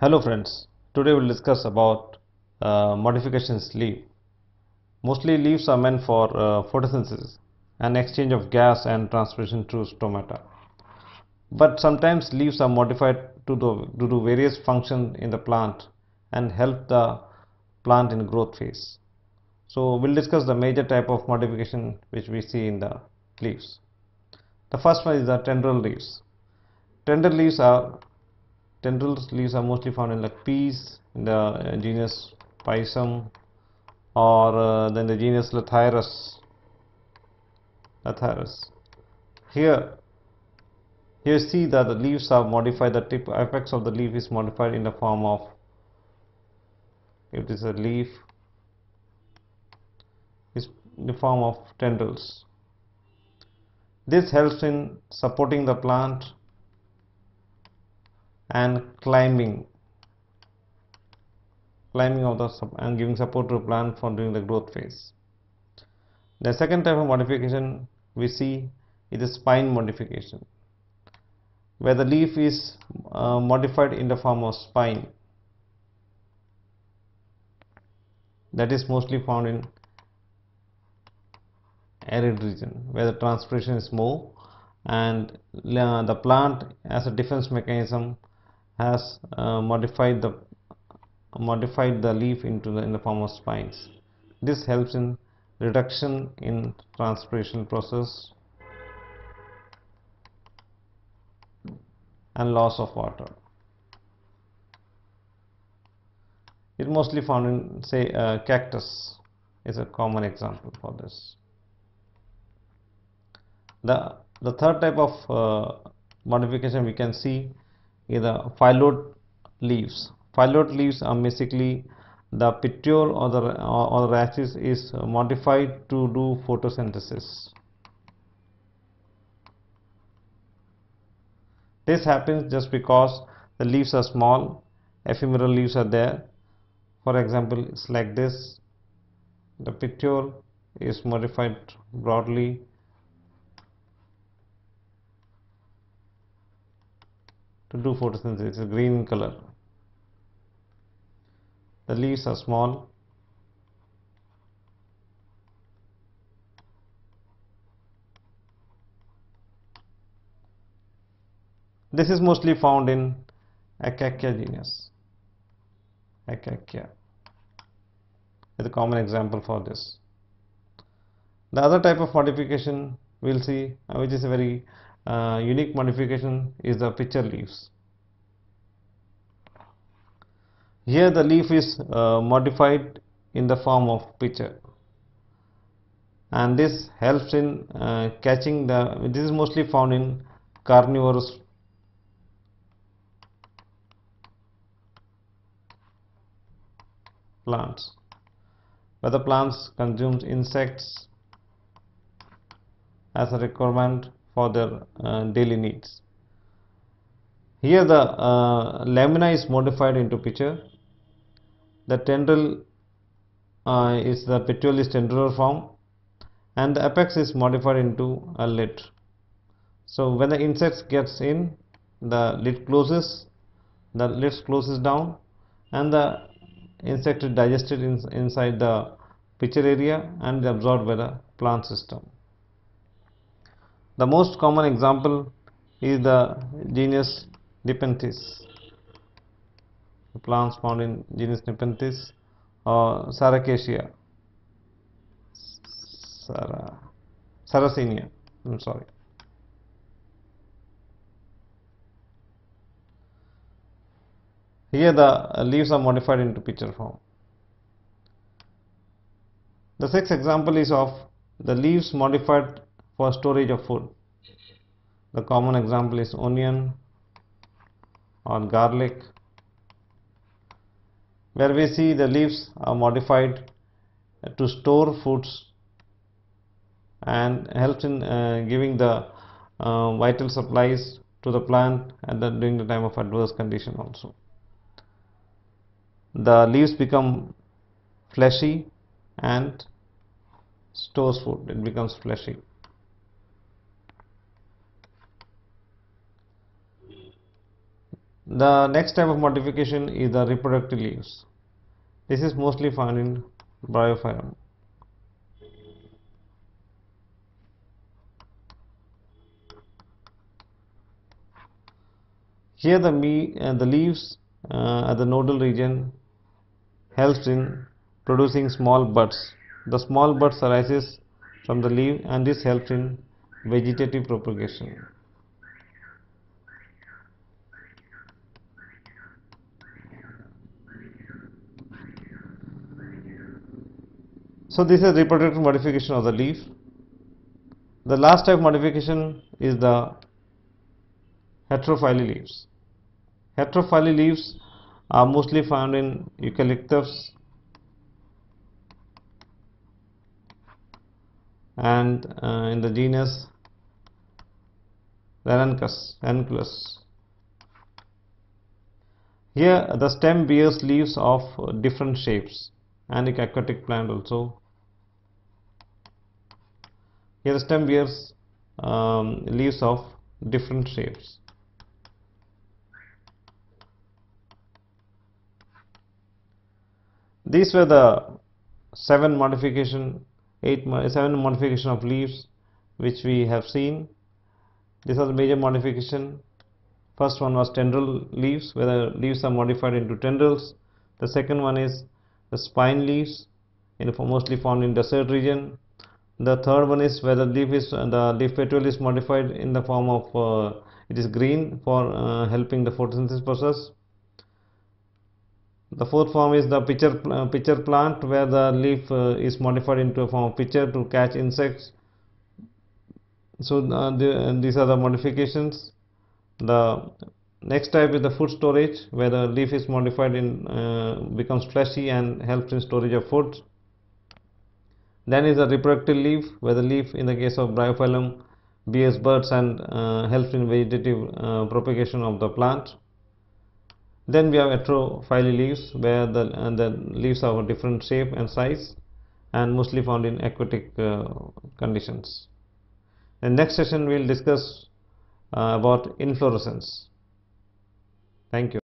Hello friends, today we'll discuss about uh, modifications leaf. Mostly leaves are meant for uh, photosynthesis and exchange of gas and transpiration through stomata. But sometimes leaves are modified to do, to do various functions in the plant and help the plant in growth phase. So we'll discuss the major type of modification which we see in the leaves. The first one is the tendril leaves. Tendril leaves are tendril leaves are mostly found in like peas in the uh, genus Pisum or uh, then the genus Lathyrus. Lathyrus. Here, here you see that the leaves are modified. The tip apex of the leaf is modified in the form of if it is a leaf is in the form of tendrils. This helps in supporting the plant and climbing climbing of the and giving support to plant for during the growth phase. The second type of modification we see is the spine modification where the leaf is uh, modified in the form of spine that is mostly found in arid region where the transpiration is more and uh, the plant as a defense mechanism has uh, modified the modified the leaf into the in the form of spines. This helps in reduction in transpiration process and loss of water. It mostly found in say uh, cactus is a common example for this. The the third type of uh, modification we can see the phyllodes leaves. Phyllodes leaves are basically the petiole or the or the rachis is modified to do photosynthesis. This happens just because the leaves are small ephemeral leaves are there. For example it's like this. The petiole is modified broadly to do photosynthesis. It's green color. The leaves are small. This is mostly found in Acacia genus. Acacia is a common example for this. The other type of modification we'll see uh, which is a very uh, unique modification is the pitcher leaves. Here the leaf is uh, modified in the form of pitcher and this helps in uh, catching the this is mostly found in carnivorous plants where the plants consumes insects as a requirement for their uh, daily needs. Here the uh, lamina is modified into pitcher. The tendril uh, is the petiole is tendril form and the apex is modified into a lid. So when the insects gets in, the lid closes, the lid closes down and the insect is digested in, inside the pitcher area and absorbed by the plant system. The most common example is the genus Nepenthes. The plants found in genus Nepenthes or Sarracea. Sarah, Sarracenia. I'm sorry. Here the leaves are modified into pitcher form. The sixth example is of the leaves modified for storage of food. The common example is onion or garlic where we see the leaves are modified to store foods and helps in uh, giving the uh, vital supplies to the plant during the time of adverse condition also. The leaves become fleshy and stores food, it becomes fleshy. The next type of modification is the reproductive leaves. This is mostly found in Bryophyllum. Here the, me, uh, the leaves uh, at the nodal region helps in producing small buds. The small buds arises from the leaf and this helps in vegetative propagation. So this is reproductive modification of the leaf. The last type of modification is the heterophylly leaves. Heterophylly leaves are mostly found in eucalyptus and uh, in the genus Ranunculus. Ranunculus. Here the stem bears leaves of different shapes and aquatic plant also. Here stem bears um, leaves of different shapes. These were the seven modification, eight, seven modification of leaves which we have seen. These are the major modification. First one was tendril leaves, where the leaves are modified into tendrils. The second one is the spine leaves, in mostly found in desert region. The third one is where the leaf is the leaf petiole is modified in the form of uh, it is green for uh, helping the photosynthesis process. The fourth form is the pitcher, uh, pitcher plant where the leaf uh, is modified into a form of pitcher to catch insects. So uh, the, these are the modifications. The next type is the food storage where the leaf is modified in uh, becomes fleshy and helps in storage of food. Then is the reproductive leaf where the leaf in the case of Bryophyllum bears buds and uh, helps in vegetative uh, propagation of the plant. Then we have heterophylly leaves where the, the leaves are of different shape and size and mostly found in aquatic uh, conditions. In next session we will discuss uh, about inflorescence. Thank you.